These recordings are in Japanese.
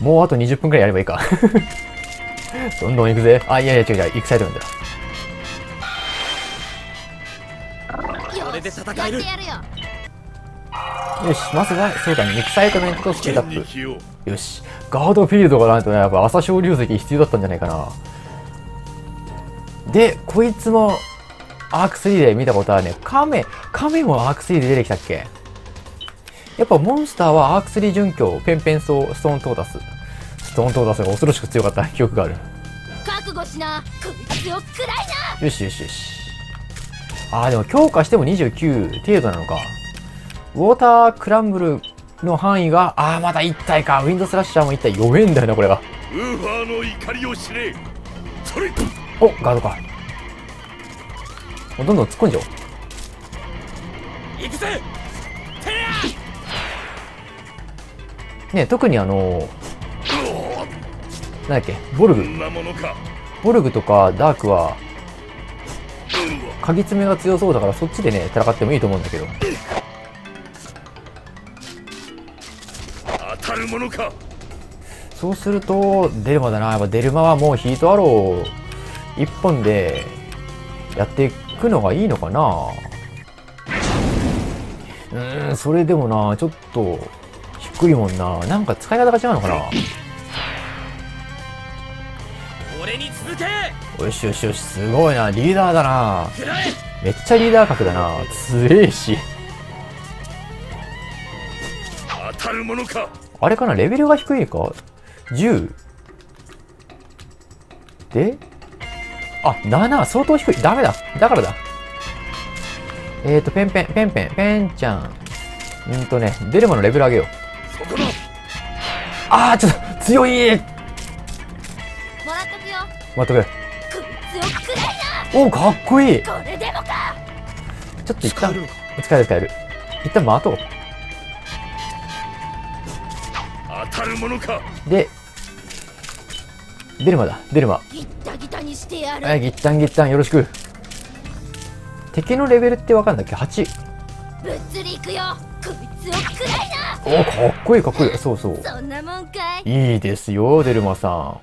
もうあと20分くらいやればいいか。どんどん行くぜ。あ、いやいや違う違う、行くサイドなんだ。これで戦えるよよし、まずは、そうだね、エクサイトメントとスピードアップ。よし。ガードフィールドがないとね、やっぱ朝青龍石必要だったんじゃないかな。で、こいつも、アーク3で見たことあるね。カメ、カメもアーク3で出てきたっけ？やっぱモンスターはアーク3準拠、ペンペンソー、ストーントータス。ストーントータスが恐ろしく強かった記憶がある。覚悟しなこいつを食らいなよしよしよし。あーでも強化しても29程度なのか。ウォータークランブルの範囲が、あーまだ1体か。ウィンドスラッシャーも1体弱えんだよな、これが。ウーファーの怒りを知れそれおガードか。どんどん突っ込んじゃおう。行くぜね特にあのなんだっけ、ボルグ。ボルグとかダークは、鍵爪が強そうだからそっちでね、戦ってもいいと思うんだけど。当たるものかそうすると、デルマだな。やっぱデルマはもうヒートアロー一本でやっていくのがいいのかなうーん、それでもな、ちょっと低いもんな。なんか使い方が違うのかな？俺に続けよしよしよし、すごいな。リーダーだな。めっちゃリーダー格だな。強えし。当たるものかあれかな？レベルが低いか ?10? で？あ、7! 相当低い。ダメだ。だからだ。えーと、ペンペン、ペンペン、ペンちゃん。うんとね、デルマのレベル上げよう。あー、ちょっと、強いもらっとくよ待ってくおー、かっこいいなこれでもかちょっと一旦使える使える使える。一旦待とう。当たるものかで、デルマだ、デルマ。ギッタギタにしてやるはい、ギッタンギッタンよろしく。敵のレベルってわかんだっけ ?8。ぶっつりいくよおー、かっこいいかっこいい。そうそう。そんなもんかいいいですよ、デルマさん。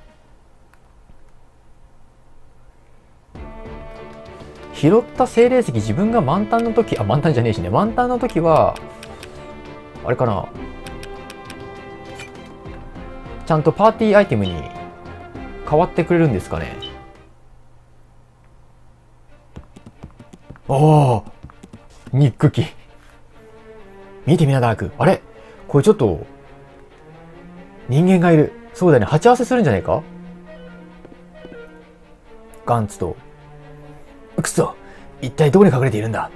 拾った精霊石自分が満タンの時、あ、満タンじゃねえしね。満タンの時は、あれかな。ちゃんとパーティーアイテムに変わってくれるんですかね。おおニック機。見てみな、ダーク。あれ？これちょっと、人間がいる。そうだね。鉢合わせするんじゃないか？ガンツと。くそ一体どこに隠れているんだ？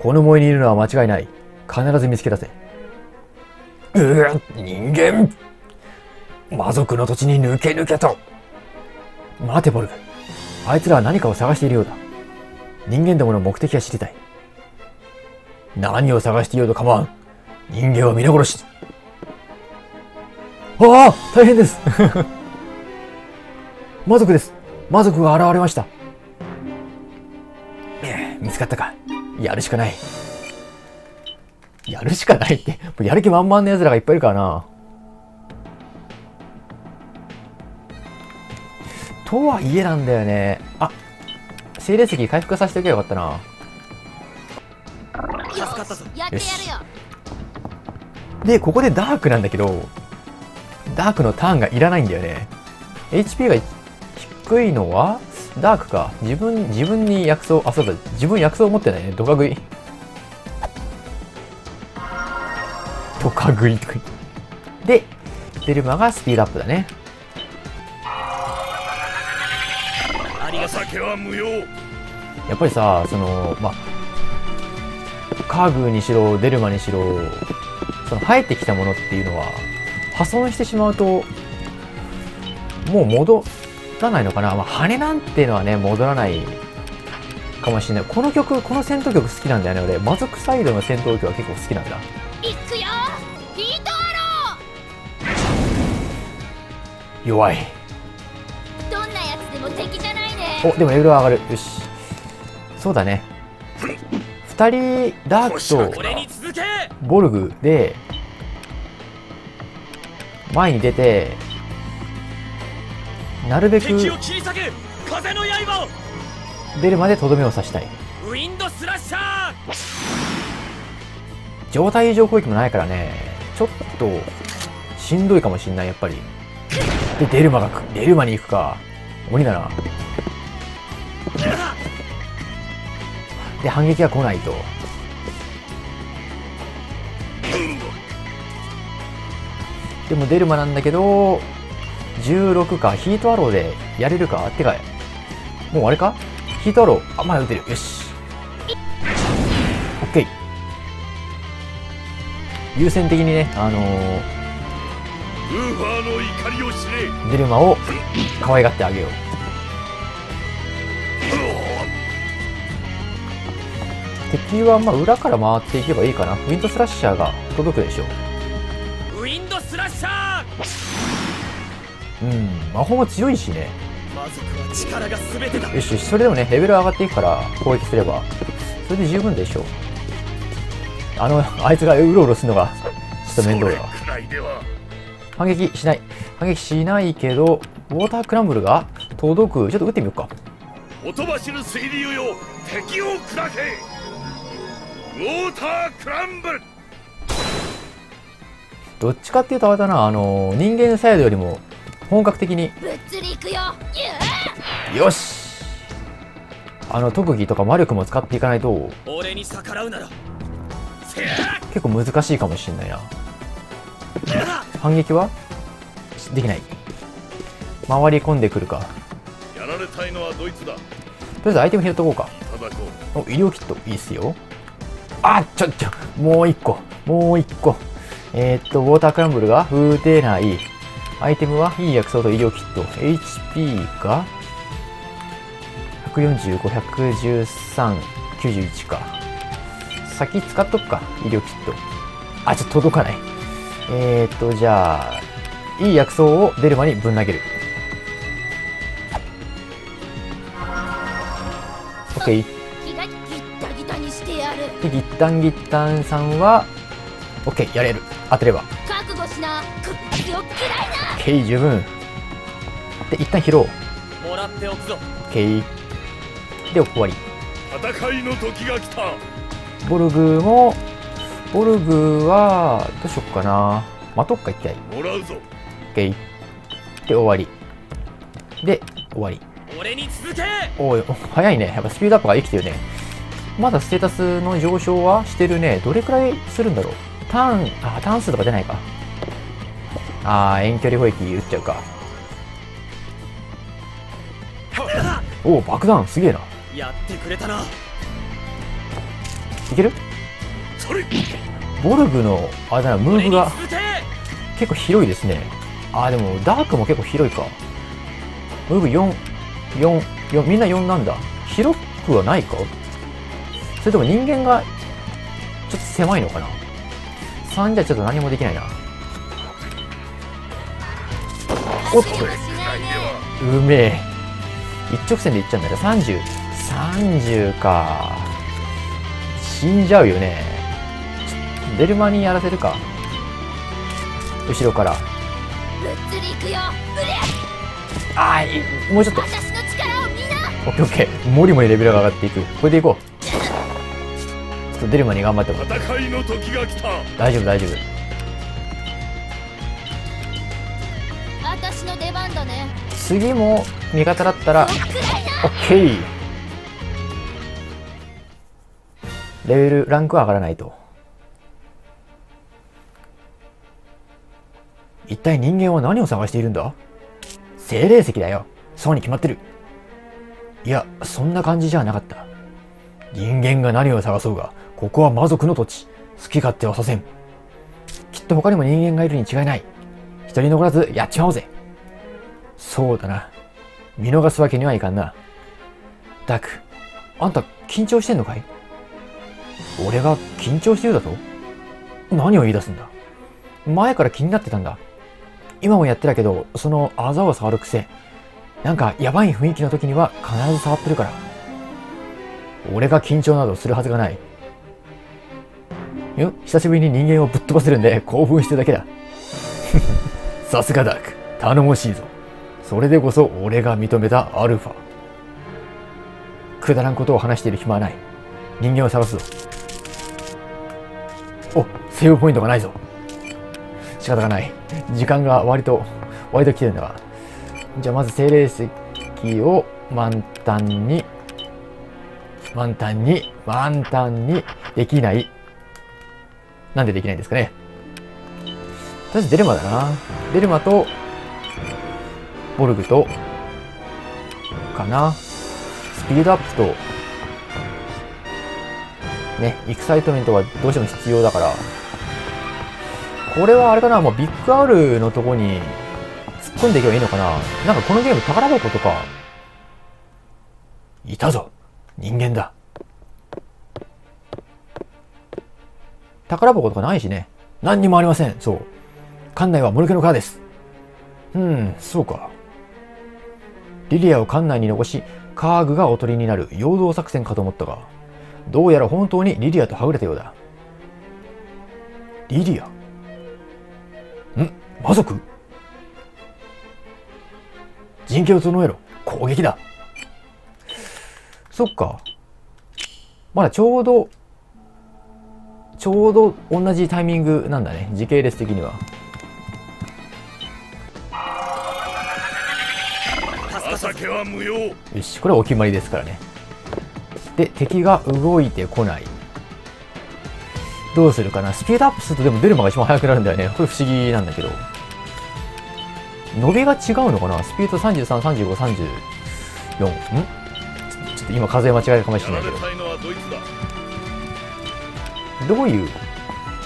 この森にいるのは間違いない。必ず見つけ出せ。うわ人間魔族の土地に抜け抜けと待て、ボルグ。あいつらは何かを探しているようだ。人間どもの目的は知りたい。何を探していようと構わん。人間は皆殺し。ああ大変です。魔族です。魔族が現れました。見つかったか。やるしかない。やるしかないって。やる気満々の奴らがいっぱいいるからな。とはいえなんだよね。あ精霊石回復させておけばよかったな。よ。でここでダークなんだけどダークのターンがいらないんだよね。HP が低いのはダークか。自分自分に薬草あそうだ。自分薬草持ってないね。ドカ食い。ドカ食いとか言って。でデルマがスピードアップだね。やっぱりさそのまあカーグにしろデルマにしろその生えてきたものっていうのは破損してしまうともう戻らないのかな、まあ、羽なんていうのはね戻らないかもしれない。この曲この戦闘曲好きなんだよね俺。魔族サイドの戦闘曲は結構好きなんだ。いくよ！ヒートア弱い。どんなやつでも敵じゃないね。おでもレベルは上がる。よし。そうだね2人ダークとボルグで前に出て、なるべく出るまでとどめを刺したい。状態異常攻撃もないからね、ちょっと、しんどいかもしんない、やっぱり。で、デルマがく、デルマに行くか。鬼だな。で、反撃が来ないと。でもデルマなんだけど、16か、ヒートアローでやれるか？ってか、もうあれか？ヒートアロー、あ、まだ打てる。よし。オッケー。優先的にね、あのウーファーの怒りを知れーデルマを可愛がってあげよう。敵はまあ裏から回っていけばいいかな。ウィンドスラッシャーが届くでしょウィンドスラッシャーう。うん、魔法も強いしね。魔族は力が全てだよしそれでもね、レベル上がっていくから攻撃すれば、それで十分でしょう。あの、あいつがうろうろするのが、ちょっと面倒だ反撃しない。反撃しないけど、ウォータークランブルが届く。ちょっと撃ってみようか。ほとばしる水流よ敵を砕けータークランブルどっちかっていうとあれだな、あの、人間サイドよりも本格的に、ぶっつりいくよしあの、特技とか魔力も使っていかないと、俺に逆らうならせや結構難しいかもしれないな。反撃は？できない。回り込んでくるか。やられたいのはドイツだとりあえずアイテム拾っとこうか。お、医療キット、いいっすよ。あ、ちょ、ちょ、もう一個、もう一個。えー、っと、ウォータークランブルが打てない。アイテムはいい薬草と医療キット。HP が145、113、91か。先使っとくか、医療キット。あ、ちょっと届かない。えー、っと、じゃあ、いい薬草を出る間にぶん投げる。OK。で、ギッタンギッタンさんは、OK、やれる。当てれば。覚悟しなこいつを食らいな OK、十分。で、一旦拾おう。もらっておくぞ OK。で、終わり。戦いの時が来たボルグも、ボルグは、どうしよっかな。待とっか、一回。もらうぞ OK。で、終わり。で、終わり。俺に続けおい、お早いね。やっぱスピードアップが生きてるね。まだステータスの上昇はしてるね。どれくらいするんだろう？ターン、あ、ターン数とか出ないか。あー、遠距離砲撃撃っちゃうか。おお、爆弾すげえな。やってくれたないける？ボルグの、あれだな、ムーブが結構広いですね。あー、でも、ダークも結構広いか。ムーブ4、4、4、みんな4なんだ。広くはないか？それとも人間が、ちょっと狭いのかな ?3 じゃちょっと何もできないな。おっとうめえ。一直線でいっちゃうんだね。30。30か。死んじゃうよね。ちょデルマにやらせるか。後ろから。ああ、いもうちょっと。オッケーオッケー。もりもりレベルが上がっていく。これでいこう。とデルマに頑張ってもらう。戦いの時が来た大丈夫、大丈夫。私の出番だね次も味方だったら、食らいなオッケーレベル、ランクは上がらないと。一体人間は何を探しているんだ？精霊石だよ。そうに決まってる。いや、そんな感じじゃなかった。人間が何を探そうが、ここは魔族の土地。好き勝手はさせん。きっと他にも人間がいるに違いない。一人残らずやっちまおうぜ。そうだな。見逃すわけにはいかんな。ダク、あんた緊張してんのかい？俺が緊張してるだと？何を言い出すんだ？前から気になってたんだ。今もやってたけど、そのあざを触る癖。なんかやばい雰囲気の時には必ず触ってるから。俺が緊張などするはずがない。よ、久しぶりに人間をぶっ飛ばせるんで興奮してるだけだ。さすがダーク。頼もしいぞ。それでこそ俺が認めたアルファ。くだらんことを話している暇はない。人間を探すぞ。お、セーブポイントがないぞ。仕方がない。時間が割と、割と来てるんだが。じゃあまず精霊石を満タンに、満タンに、満タンにできない。なんでできないんですかね。とりあえずデルマだな。デルマと、ボルグと、かな。スピードアップと、ね、エクサイトメントがどうしても必要だから、これはあれかな、もうビッグアウルのとこに突っ込んでいけばいいのかな。なんかこのゲーム宝箱とか、いたぞ人間だ宝箱とかないしね。何にもありません。そう。館内はモルケの川です。うん、そうか。リリアを館内に残し、カーグがおとりになる陽動作戦かと思ったが、どうやら本当にリリアとはぐれたようだ。リリア？ん？魔族？陣形を整えろ。攻撃だ。そっか。まだちょうど、ちょうど同じタイミングなんだね。時系列的には。よし、これはお決まりですからね。で、敵が動いてこない。どうするかな？スピードアップするとでも出る間が一番速くなるんだよね。これ不思議なんだけど。伸びが違うのかな？スピード33、35、34。ん？ちょっと今数え間違えるかもしれないけど。どういう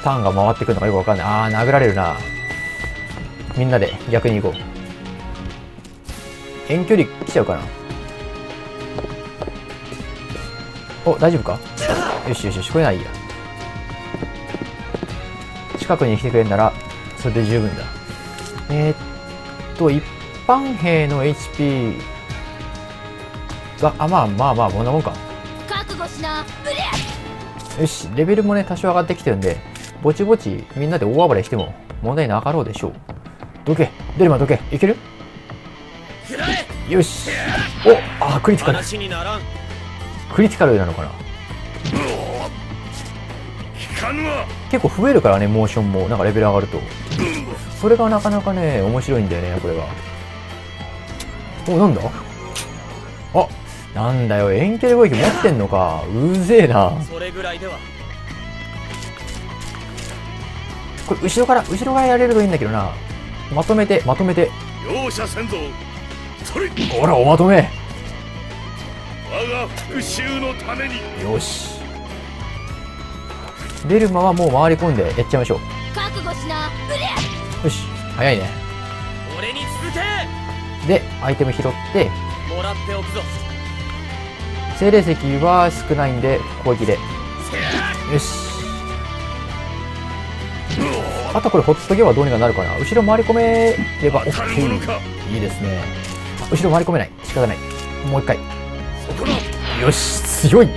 ターンが回ってくるのかよくわかんない。あー、殴られるな。みんなで逆に行こう。遠距離来ちゃうかな。お、大丈夫か？よしよしよし、これないや。近くに来てくれるなら、それで十分だ。えー、っと、一般兵の HP が、あ、まあまあまあ、こんなもんか。覚悟しなブレよし、レベルもね、多少上がってきてるんで、ぼちぼちみんなで大暴れしても問題なかろうでしょう。どけ、デルマどけ、いける？よし。おあ、クリティカル。クリティカルなのかな？結構増えるからね、モーションも。なんかレベル上がると。それがなかなかね、面白いんだよね、これが。お、なんだ、なんだよ、遠距離攻撃持ってんのか。うぜえな。それぐらいではこれ、後ろから、後ろからやれるといいんだけどな。まとめて、まとめて。容赦せんぞそれほら、おまとめ。我が復讐のためによし。デルマはもう回り込んでやっちゃいましょう。覚悟しなよし、早いね。俺に続けで、アイテム拾って、もらっておくぞ精霊石は少ないんで、攻撃で。よし。あとこれほっとけばどうにかなるかな。後ろ回り込めれば OK。いいですね。後ろ回り込めない。仕方ない。もう一回。よし、強い。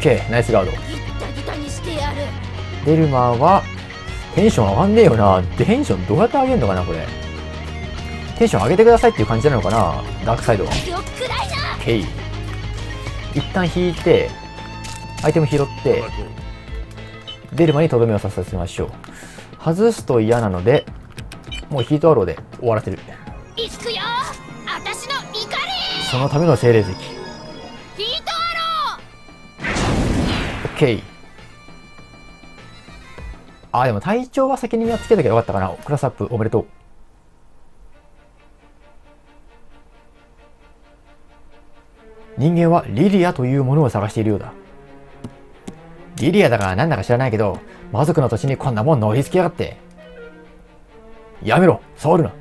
OK、ナイスガード。デルマは、テンション上がんねえよな。テンションどうやって上げんのかな、これ。テンション上げてくださいっていう感じなのかな、ダークサイドは。OK。一旦引いて、アイテム拾って、デルマにとどめを刺させましょう。外すと嫌なので、もうヒートアローで終わらせる。行くよ私の怒りそのための精霊石。ヒートアロ OK。あ、でも隊長は先にやっつけときゃよかったかな。クラスアップおめでとう。人間はリリアというものを探しているようだ。リリアだからなんだか知らないけど、魔族の土地にこんなもん乗りつけやがって。やめろ触るな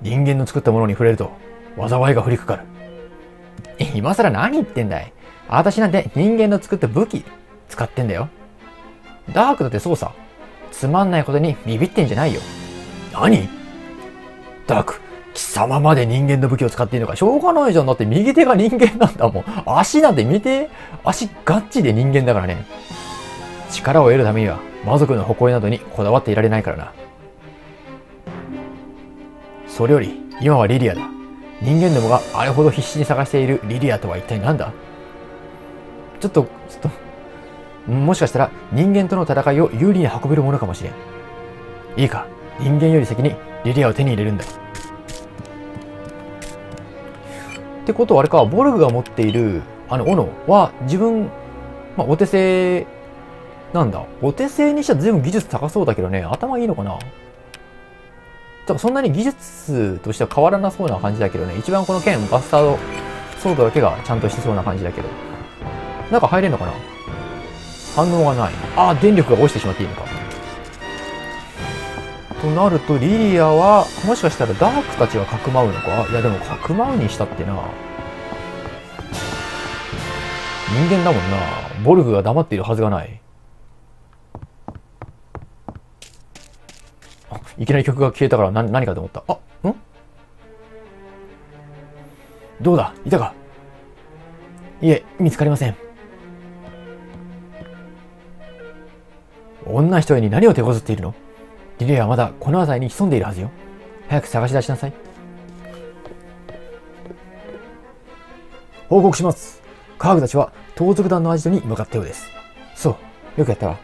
人間の作ったものに触れると、災いが降りかかる。今更何言ってんだい？私なんて人間の作った武器使ってんだよ。ダークだってそうさ。つまんないことにビビってんじゃないよ。何？ダーク、貴様まで人間の武器を使っていいのかしょうがないじゃん。だって右手が人間なんだもん。足なんて見て。足ガッチで人間だからね。力を得るためには魔族の誇りなどにこだわっていられないからなそれより今はリリアだ人間どもがあれほど必死に探しているリリアとは一体何だ？ちょっとちょっともしかしたら人間との戦いを有利に運べるものかもしれんいいか人間より先にリリアを手に入れるんだってことはあれかボルグが持っているあの斧は自分、まあ、お手製なんだお手製にしては随分技術高そうだけどね頭いいのかな？だからそんなに技術としては変わらなそうな感じだけどね一番この剣バスタードソードだけがちゃんとしてそうな感じだけど。中入れんのかな？反応がない。あ電力が落ちてしまっていいのかとなるとリリアはもしかしたらダークたちがかくまうのか？いやでもかくまうにしたってな。人間だもんな。ボルグが黙っているはずがない。あいきなり曲が消えたから何何かと思った。あん？どうだ？いたか？いえ見つかりません。女一人に何を手こずっているの？リレーはまだこの辺りに潜んでいるはずよ。早く探し出しなさい。報告します。科学たちは盗賊団のアジトに向かったようです。そう、よくやったわ。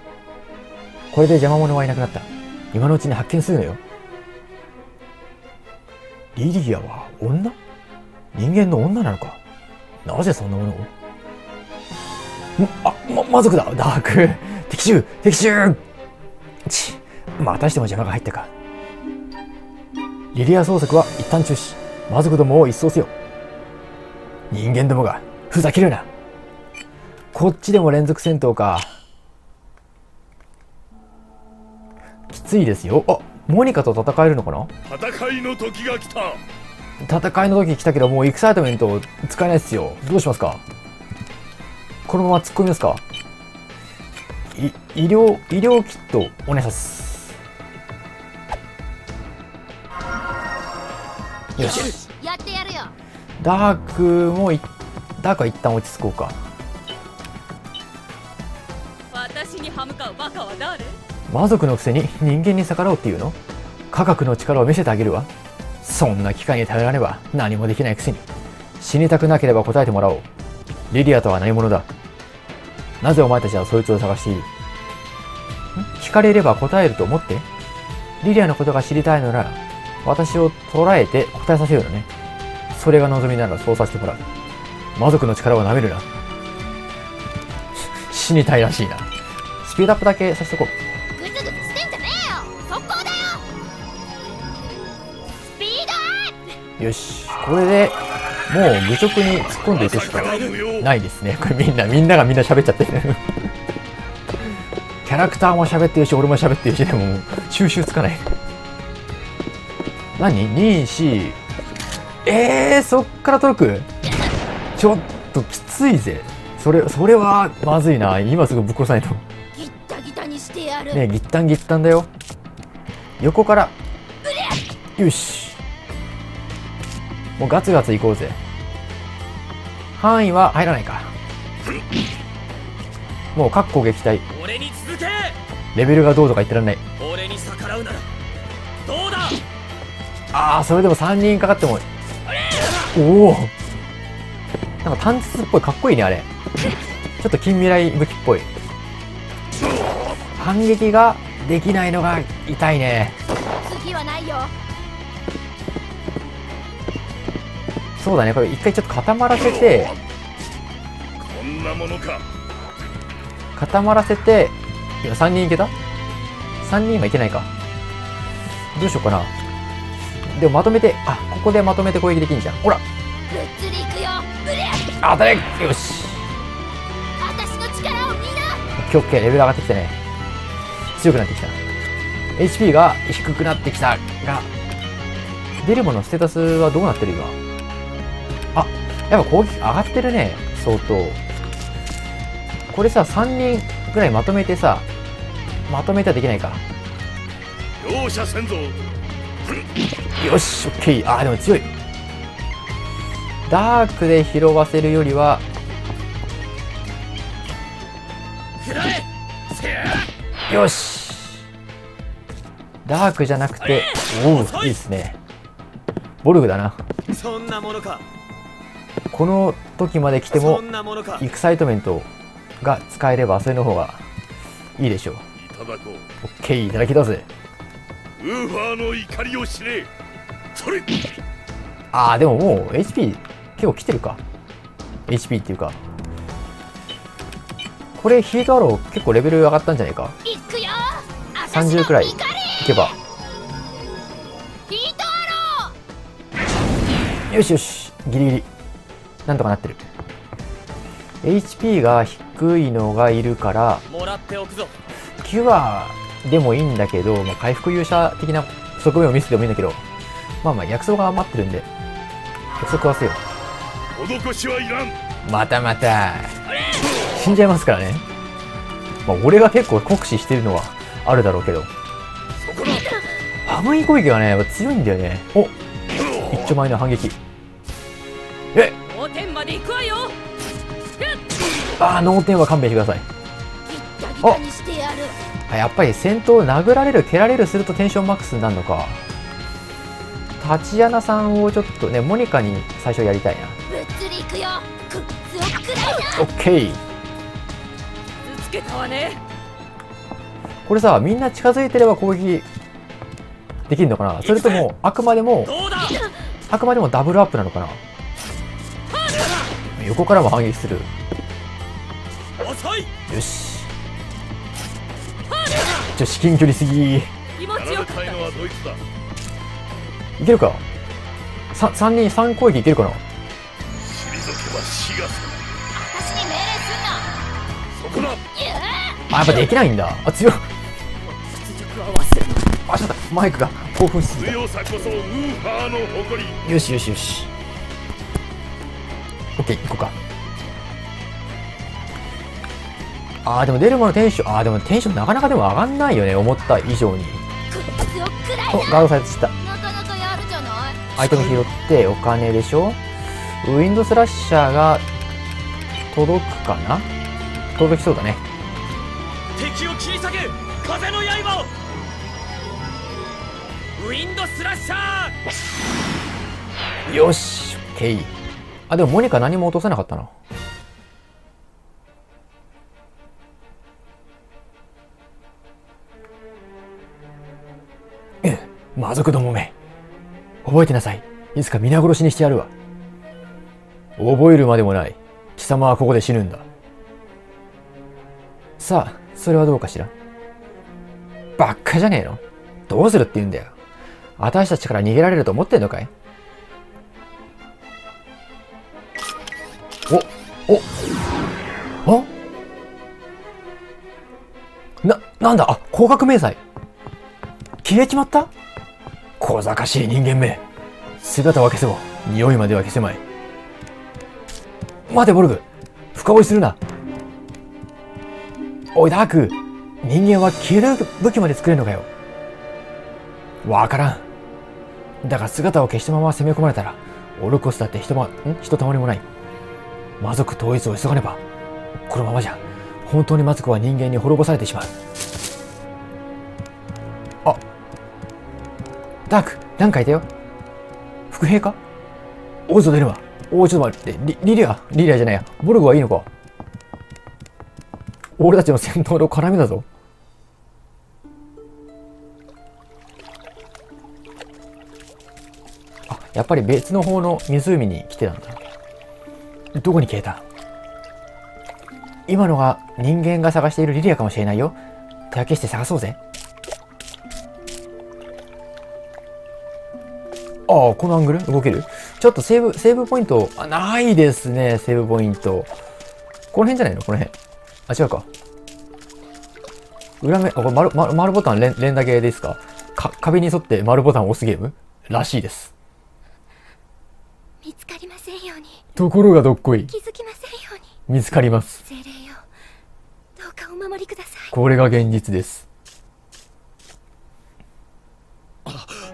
これで邪魔者はいなくなった。今のうちに発見するのよ。リリアは女？人間の女なのか？なぜそんなものを？あ、ま、魔族だダーク敵襲敵襲ちまたしても邪魔が入ったか。リリア捜索は一旦中止。魔族どもを一掃せよ。人間どもが、ふざけるな。こっちでも連続戦闘か。きついですよ。あ、モニカと戦えるのかな？戦いの時が来た戦いの時来たけど、もうエクサイトメント使えないですよ。どうしますか？このまま突っ込みますか？い医療、医療キットお願いします。よし。やってやるよダークもい、ダークは一旦落ち着こうか。私に歯向かうバカは誰？魔族のくせに人間に逆らおうっていうの？科学の力を見せてあげるわ。そんな機械に頼らねば何もできないくせに。死にたくなければ答えてもらおう。リリアとは何者だなぜお前たちはそいつを探している？ん？聞かれれば答えると思って？リリアのことが知りたいのなら、私を捉えて答えさせようのね。それが望みならそうさせてもらう。魔族の力を舐めるな。死にたいらしいな。スピードアップだけさせとこう。グツグツしてんじゃねえよ速攻だよスピードよし。これで、もう愚直に突っ込んでいくしかないですね。これみんな、みんながみんな喋っちゃってる。キャラクターも喋ってるし、俺も喋ってるし、でも、収集つかない。何 ?2、4。えー、そっから届く？ちょっときついぜ。それ、それは、まずいな。今すぐぶっ殺さないと。ギッタギタにしてやる、ねえ、ギッタンギッタンだよ。横から。よし。もうガツガツ行こうぜ。範囲は入らないか。もう、各攻撃隊。俺に続けレベルがどうとか言ってらんない。俺に逆らうならああ、それでも3人かかっても。おお。なんか単実っぽい、かっこいいね、あれ。ちょっと近未来武器っぽい。反撃ができないのが痛いね。次はないよそうだね、これ一回ちょっと固まらせて、こんなものか固まらせて、今3人いけた ?3 人はいけないか。どうしようかな。でもまとめて、あ、ここでまとめて攻撃できんじゃん。ほらぶっつりいくよ当たれよし私の力を見なレベル上がってきたね。強くなってきた。HP が低くなってきたが、出るものステータスはどうなってる今？あ、やっぱ攻撃上がってるね、相当。これさ、3人ぐらいまとめてさ、まとめたらできないか。容赦せんぞよし、オッケー。あー、でも強い。ダークで拾わせるよりは、よし。ダークじゃなくておういいですね。ボルグだな。そんなものか。この時まで来てもエクサイトメントが使えればそれの方がいいでしょう。いただこオッケーいただきだぜ。うウーファーの怒りを知れそれ。あーでももう HP 結構来てるか。HP っていうか。これヒートアロー結構レベル上がったんじゃないか。行くよ。30くらいいけば。ヒートアロよしよし。ギリギリ。なんとかなってる。HP が低いのがいるからもらっておくぞ。キュアでもいいんだけど、まあ、回復勇者的な側面を見せてもいいんだけどまあまあ薬草が余ってるんで薬草食わせよ。施しはいらん。うまたまた。死んじゃいますからね。まあ俺が結構酷使してるのはあるだろうけど。そこだ。ハムイ攻撃がね強いんだよね。お一丁前の反撃。え5点まで行くわよ。あー脳天は勘弁してください。あやっぱり戦闘殴られる蹴られるするとテンションマックスになるのかタチアナさんをちょっとねモニカに最初やりたいな。物理行くよ。こいつをくらいな。オッケー。ぶつけたわね。これさみんな近づいてれば攻撃できるのかな？それともあくまでもあくまでもダブルアップなのかな？横からも反撃する。よし。ちょ至近距離すぎ。い気持やちよかいけるか？3, 三人3攻撃いけるかな？退けば死がす。私に命令すんな。そこだあやっぱできないんだ。あ強いあちょっとマイクが興奮しすぎた。よしよしよし。オッケー行こうか。あーでもデルマのテンションあーでもテンションなかなかでも上がんないよね。思った以上に。おガードされてたアイテム拾ってお金でしょ？ウィンドスラッシャーが届くかな？届きそうだね。敵を切り裂け風の刃を。ウィンドスラッシャー。よしオッケーあでもモニカ何も落とせなかったな。え魔族どもめ覚えてなさい。いつか皆殺しにしてやるわ。覚えるまでもない。貴様はここで死ぬんだ。さあそれはどうかしら。ばっかじゃねえの？どうするって言うんだよ。私たちから逃げられると思ってんのかい？お、お、あ？な、なんだ？あ、高額明細。消えちまった？小賢しい人間め。姿は消せも、匂いまでは消せまい。待て、ボルグ。深追いするな。おい、ダーク。人間は消える武器まで作れるのかよ。わからん。だが姿を消したまま攻め込まれたら、オルコスだって人ま、ん？人たまりもない。魔族統一を急がねば。このままじゃ、本当に魔族は人間に滅ぼされてしまう。ダーク、なんかいたよ？伏兵か？おうぞ出るわ。おお、ちょっと待って、リリリア、リリアじゃないや。ボルグはいいのか？俺たちの戦闘の絡みだぞ。あ、やっぱり別の方の湖に来てたんだ。どこに消えた？今のが人間が探しているリリアかもしれないよ。手分けして探そうぜ。ああ、このアングル？動ける？ちょっとセーブ、セーブポイント、あ、ないですね、セーブポイント。この辺じゃないの？この辺。あ、違うか。裏目、あ、これ丸、丸丸ボタン連連打ゲーですか？か、壁に沿って丸ボタンを押すゲーム？らしいです。見つかりませんようにところがどっこい。気づきませんように見つかります。精霊よどうかお守りくださいこれが現実です。人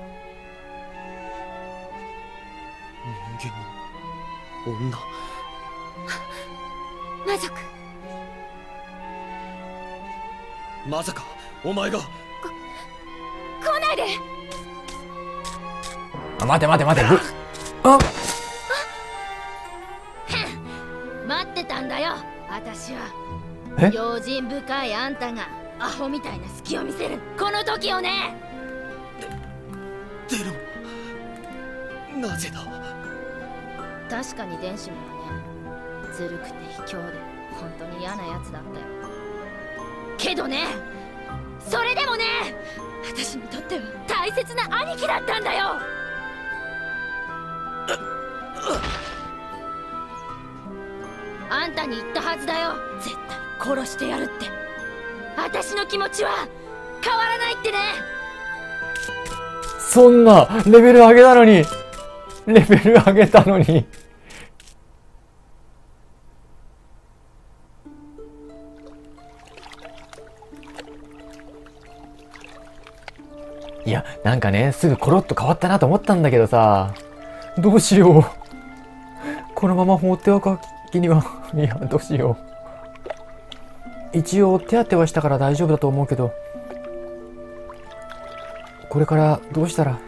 女。魔族。まさかお前が。来ないで。あ待て待て待てぶあ待ってたんだよ。私は。え？用心深いあんたがアホみたいな隙を見せる。この時をね。出るなぜだ？確かに電子もねずるくて卑怯で本当に嫌なやつだったよ。けどねそれでもね私にとっては大切な兄貴だったんだよ。あんたに言ったはずだよ。絶対殺してやるって。私の気持ちは変わらないってね。そんなレベル上げたのに。レベル上げたのに。いやなんかねすぐコロッと変わったなと思ったんだけどさ。どうしよう。このまま放っておく気にはいやどうしよう。一応手当てはしたから大丈夫だと思うけど。これからどうしたら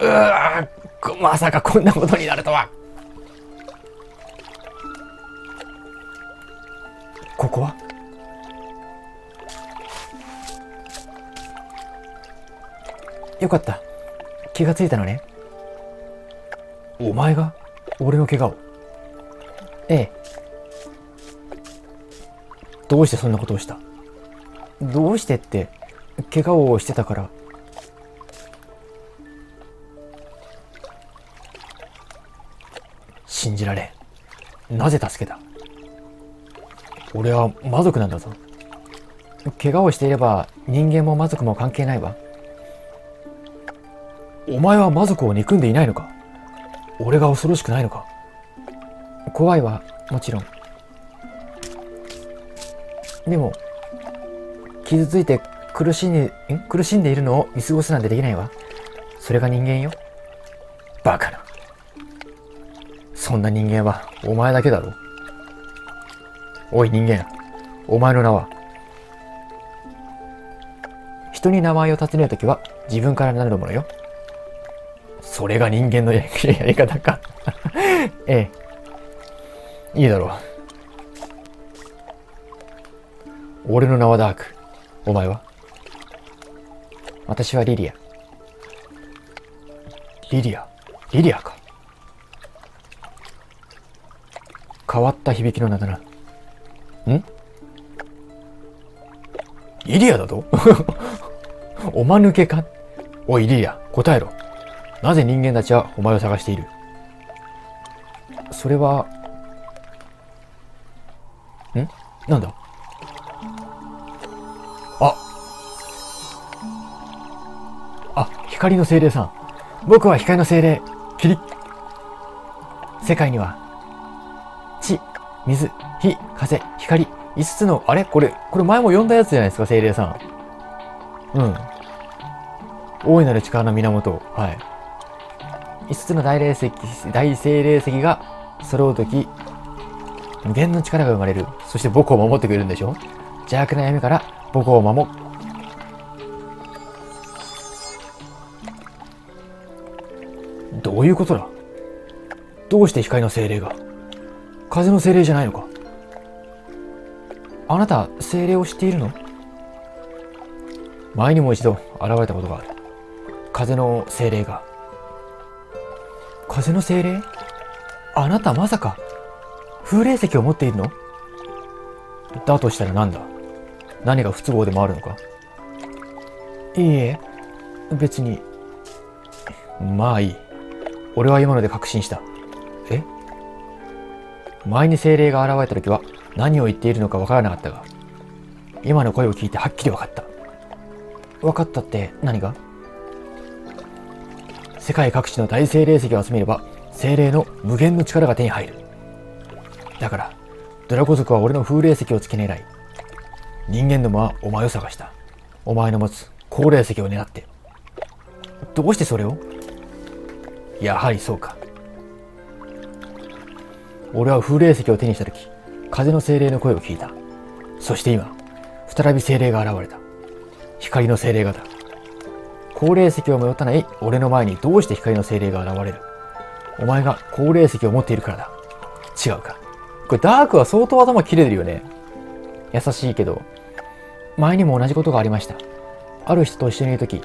うわうまさかこんなことになるとはここはよかった気がついたのねお前が俺の怪我をええどうしてそんなことをしたどうしてって怪我をしてたから信じられん。なぜ助けた？俺は魔族なんだぞ。怪我をしていれば人間も魔族も関係ないわ。お前は魔族を憎んでいないのか？俺が恐ろしくないのか？怖いわもちろん。でも傷ついて苦しんで苦しんでいるのを見過ごすなんてできないわ。それが人間よ。バカな。そんな人間はお前だけだろ。おい人間お前の名は人に名前を尋ねるときは自分から名乗るものよ。それが人間のやり やり方か。ええ。いいだろう。俺の名はダーク。お前は？私はリリアリリア。リリアか。変わった響きの名だな。ん？リリアだと？おまぬけか？おいリリア、答えろ。なぜ人間たちはお前を探している？それは、ん？なんだ？あ。あ、光の精霊さん。僕は光の精霊、キリ世界には、水、火、風、光、5つの、あれ？これ、これ前も読んだやつじゃないですか、精霊さん。うん。大いなる力の源。はい。5つの大霊石、大精霊石が揃うとき、無限の力が生まれる。そして僕を守ってくれるんでしょ？邪悪な闇から僕を守どういうことだ？どうして光の精霊が？風の精霊じゃないのか？あなた精霊を知っているの？前にも一度現れたことがある。風の精霊が。風の精霊？あなたまさか？風霊石を持っているの？だとしたら何だ？何が不都合でもあるのか？いいえ。別に。まあいい。俺は今ので確信した。前に精霊が現れた時は何を言っているのかわからなかったが今の声を聞いてはっきり分かった。分かったって何が？世界各地の大精霊石を集めれば精霊の無限の力が手に入る。だからドラゴ族は俺の風霊石を付け狙い人間どもはお前を探した。お前の持つ高霊石を狙って。どうしてそれを？やはりそうか。俺は風霊石を手にした時風の精霊の声を聞いたそして今再び精霊が現れた。光の精霊がだ。高齢石を持たない俺の前にどうして光の精霊が現れるお前が高齢石を持っているからだ。違うか。これダークは相当頭切れてるよね。優しいけど、前にも同じことがありました。ある人と一緒にいるとき、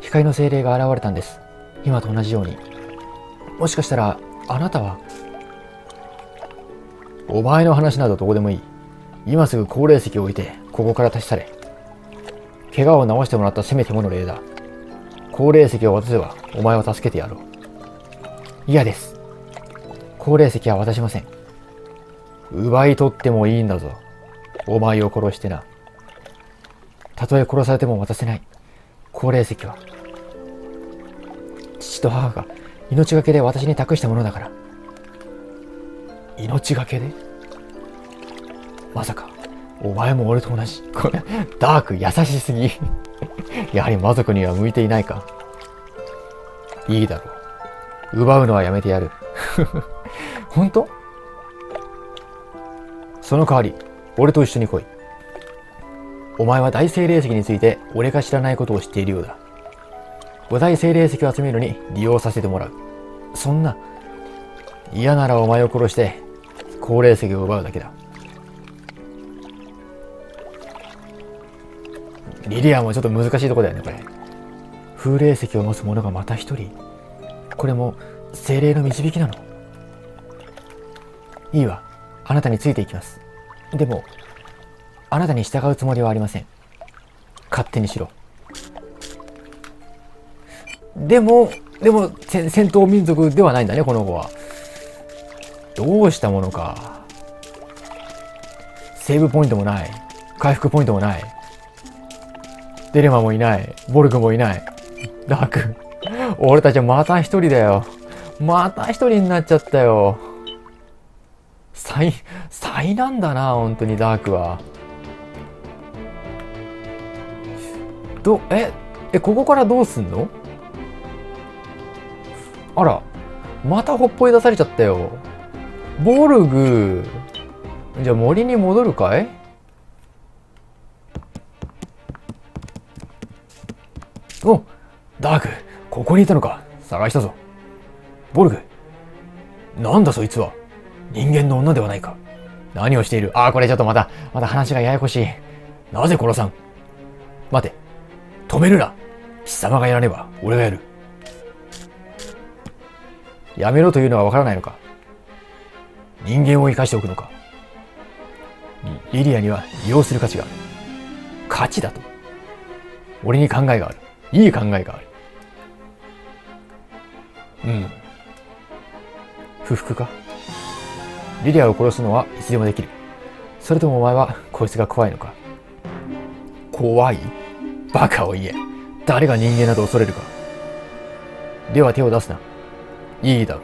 光の精霊が現れたんです。今と同じように。もしかしたら、あなたは、お前の話などどうでもいい。今すぐ高齢石を置いて、ここから立ち去れ。怪我を治してもらったせめてもの礼だ。高齢石を渡せば、お前を助けてやろう。嫌です。高齢石は渡しません。奪い取ってもいいんだぞ。お前を殺してな。たとえ殺されても渡せない。高齢石は。父と母が命がけで私に託したものだから。命がけでまさか、お前も俺と同じ。これ、ダーク優しすぎ。やはり魔族には向いていないか。いいだろう。奪うのはやめてやる。本当？その代わり、俺と一緒に来い。お前は大精霊石について俺が知らないことを知っているようだ。五大精霊石を集めるのに利用させてもらう。そんな、嫌ならお前を殺して、高齢石を奪うだけだ。リリアもちょっと難しいとこだよね、これ。風霊石を持つ者がまた一人。これも精霊の導きなの。いいわ。あなたについていきます。でも、あなたに従うつもりはありません。勝手にしろ。でも、でも、戦闘民族ではないんだね、この子は。どうしたものか。セーブポイントもない。回復ポイントもない。デレマもいない。ボルグもいない。ダーク。俺たちはまた一人だよ。また一人になっちゃったよ。災、災難だな、本当にダークは。ど、え、え、ここからどうすんの？あら、またほっぽり出されちゃったよ。ボルグ。じゃあ森に戻るかい？おダーク、ここにいたのか。探したぞ。ボルグ。なんだそいつは？人間の女ではないか。何をしている？ああ、これちょっとまた、また話がややこしい。なぜ殺さん？待て。止めるな。貴様がやらねば、俺がやる。やめろというのはわからないのか？人間を生かしておくのか。リリアには利用する価値がある。価値だと。俺に考えがある。いい考えがある。うん。不服か？リリアを殺すのはいつでもできる。それともお前はこいつが怖いのか？怖い？バカを言え。誰が人間など恐れるかでは手を出すな。いいだろう。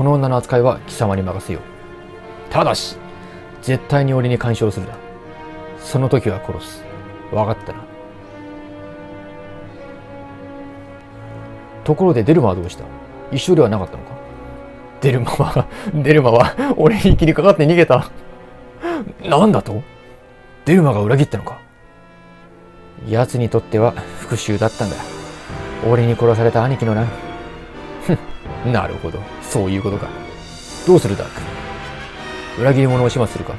この女の扱いは貴様に任せよう。ただし、絶対に俺に干渉するな。その時は殺す。わかったな。ところでデルマはどうした？一緒ではなかったのか？デルマは、デルマは俺に切りかかって逃げた。なんだと？デルマが裏切ったのか？奴にとっては復讐だったんだ。俺に殺された兄貴のな。ふん、なるほど。そういうことか。どうするダーク裏切り者を始末するか？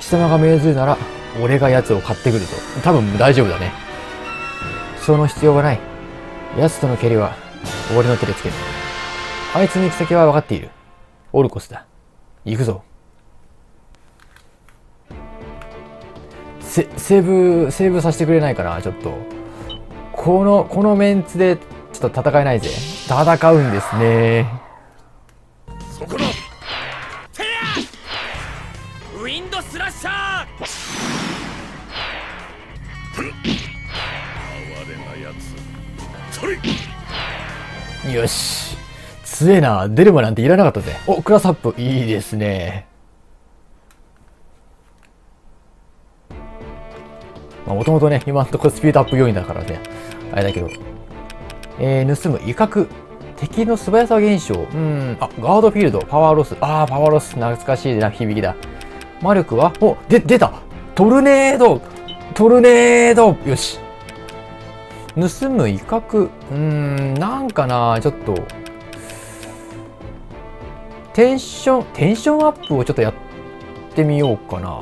貴様が命ずるなら、俺が奴を買ってくると。多分大丈夫だね。その必要はない。奴との蹴りは、俺の手でつける。あいつの行き先は分かっている。オルコスだ。行くぞ。セセーブ、セーブさせてくれないかな、ちょっと。この、このメンツで、ちょっと戦えないぜ。戦うんですね。そこだテアウィンドスラッシャー哀れなやつそれよし。強えな。デルマなんていらなかったぜ。お、クラスアップ。いいですね。まあ、もともとね、今のところスピードアップ要因だからね。あれだけど。えー、盗む、威嚇。敵の素早さ減少。うん。あ、ガードフィールド、パワーロス。あー、パワーロス。懐かしいな、響きだ。魔力は、お、で、出たトルネードトルネードよし。盗む威嚇。うーん、なんかな、ちょっと。テンション、テンションアップをちょっとやってみようかな。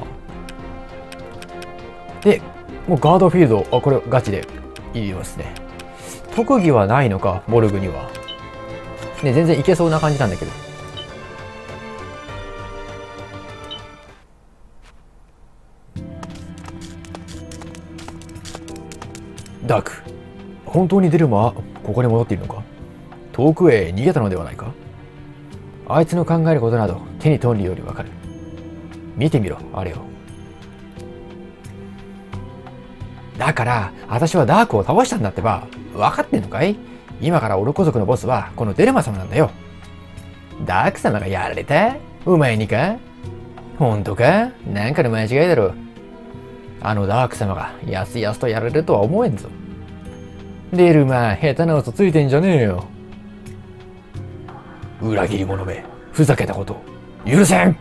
で、もうガードフィールド、あ、これガチでいいますね。特技はないのか、ボルグには。ね、全然いけそうな感じなんだけど。ダーク、本当にデルマはここに戻っているのか？遠くへ逃げたのではないか？あいつの考えることなど手に取るよりわかる。見てみろ、あれを。だから、私はダークを倒したんだってば、分かってんのかい？今からオルコ族のボスはこのデルマ様なんだよ。ダーク様がやられた？お前にか？本当か？なんかの間違いだろ。あのダーク様がやすやすとやられるとは思えんぞ。デルマ、下手な嘘ついてんじゃねえよ。裏切り者め、ふざけたこと、許せん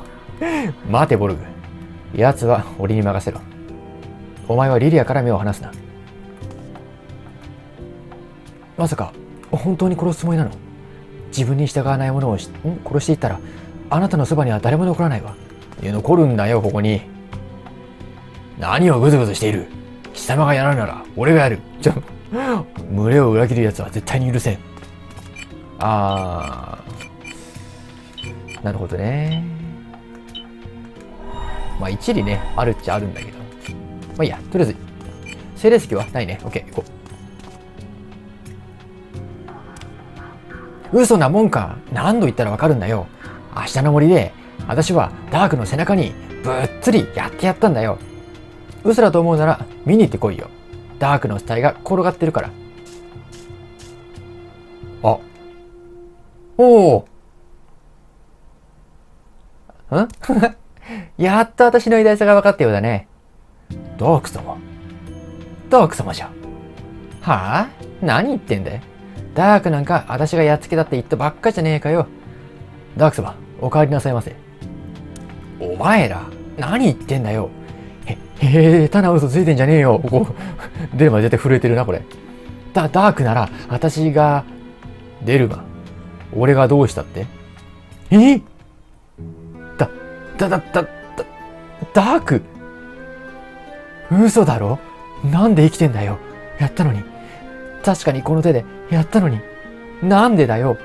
待て、ボルグ。奴は俺に任せろ。お前はリリアから目を離すな。まさか、本当に殺すつもりなの？自分に従わない者を殺していったら、あなたのそばには誰も残らないわ。いや、残るんだよ、ここに。何をぐずぐずしている？貴様がやるなら、俺がやる。ちょ、群れを裏切る奴は絶対に許せん。あー。なるほどね。まあ一理ね、あるっちゃあるんだけど。まあいいや、とりあえず、精霊石はないね。オッケー、行こう。嘘なもんか。何度言ったらわかるんだよ。明日の森で、私はダークの背中にぶっつりやってやったんだよ。嘘だと思うなら見に行ってこいよ。ダークの死体が転がってるから。あ。おお。ん？やっと私の偉大さが分かったようだね。ダーク様。ダーク様じゃ。はあ？何言ってんだよ。ダークなんか私がやっつけたって言ったばっかじゃねえかよ。ダーク様、お帰りなさいませ。お前ら、何言ってんだよ。へ、へえ、たな嘘ついてんじゃねえよ。ここ、出るまで絶対震えてるな、これ。だ、ダークなら、私が、出るま。俺がどうしたって？え？だ、だ、だ、だ、だ、ダーク？嘘だろ？なんで生きてんだよ。やったのに。確かにこの手でやったのに。なんでだよ。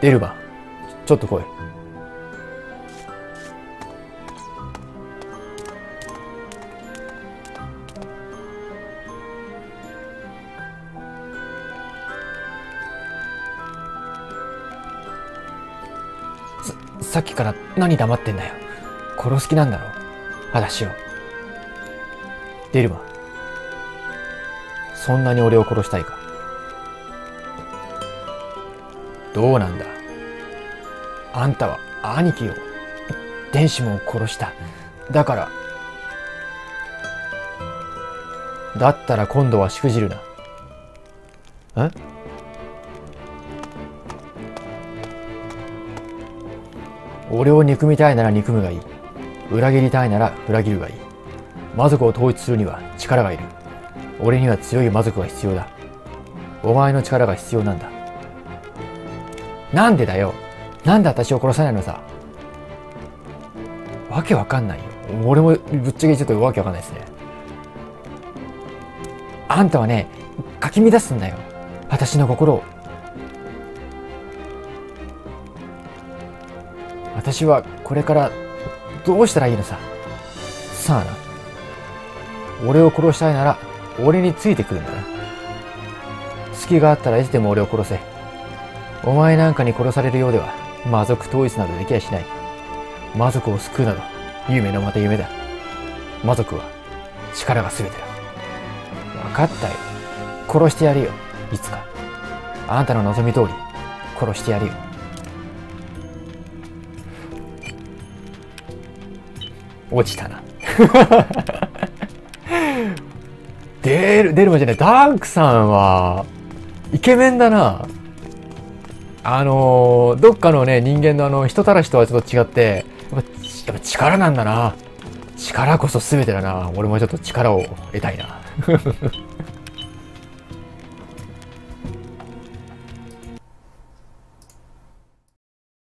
デルバ、ちょっと来い。さ、っきから何黙ってんだよ。殺す気なんだろ。私を。デルバ、そんなに俺を殺したいか？どうなんだ？あんたは兄貴を電子も殺した。だからだったら今度はしくじるな。ん俺を憎みたいなら憎むがいい。裏切りたいなら裏切るがいい。魔族を統一するには力がいる。俺には強い魔族が必要だ。お前の力が必要なんだ。なんでだよ。なんで私を殺さないのさ。わけわかんないよ。俺もぶっちゃけちょっとわけわかんないですね。あんたはねかき乱すんだよ。私の心を。私はこれからどうしたらいいのさ。さあな。俺を殺したいなら俺についてくるんだな。隙があったらいつでも俺を殺せ。お前なんかに殺されるようでは魔族統一などできやしない。魔族を救うなど夢のまた夢だ。魔族は力が全てだ。分かったよ。殺してやるよ。いつか。あんたの望み通り殺してやるよ。落ちたな。出る、出るまじゃない。ダークさんは、イケメンだな。あのー、どっかのね、人間のあの、人たらしとはちょっと違って、やっぱ、やっぱ力なんだな。力こそ全てだな。俺もちょっと力を得たいな。